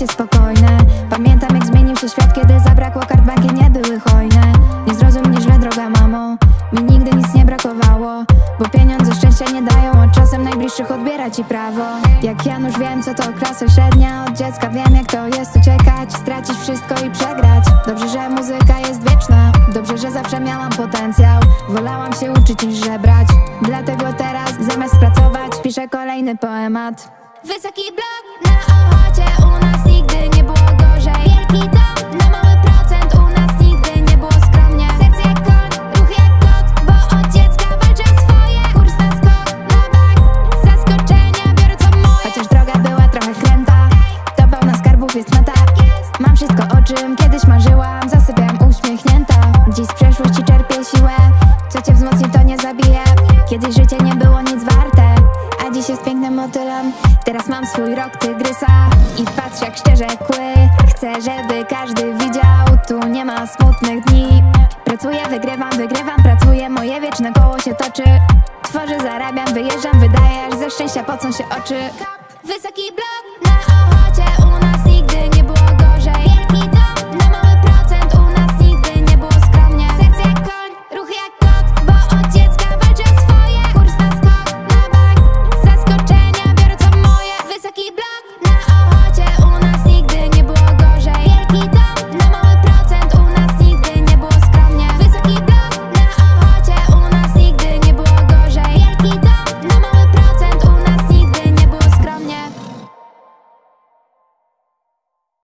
życie spokojne. Pamiętam jak zmienił się świat, kiedy zabrakło kart banki nie były hojne. Nie zrozum mnie źle droga mamo, mi nigdy nic nie brakowało Bo pieniądze szczęścia nie dają, a czasem najbliższych odbiera ci prawo. Jak Janusz wiem co to klasa średnia, od dziecka wiem jak to jest uciekać. Stracić wszystko i przegrać, dobrze że muzyka jest wieczna. Dobrze, że zawsze miałam potencjał, wolałam się uczyć niż żebrać. Dlatego teraz zamiast pracować piszę kolejny poemat. Wysoki blok na oho o czym kiedyś marzyłam. Zasypiam uśmiechnięta. Dziś z przeszłości czerpię siłę. Co cię wzmocni to nie zabije. Kiedyś życie nie było nic warte A dziś jest pięknym motylem. Teraz mam swój rok tygrysa I patrzę jak szczerze kły. Chcę, żeby każdy widział. Tu nie ma smutnych dni. Pracuję, wygrywam, wygrywam, pracuję Moje wieczne koło się toczy. Tworzę, zarabiam, wyjeżdżam. Wydaje, aż ze szczęścia pocą się oczy. Wysoki blok na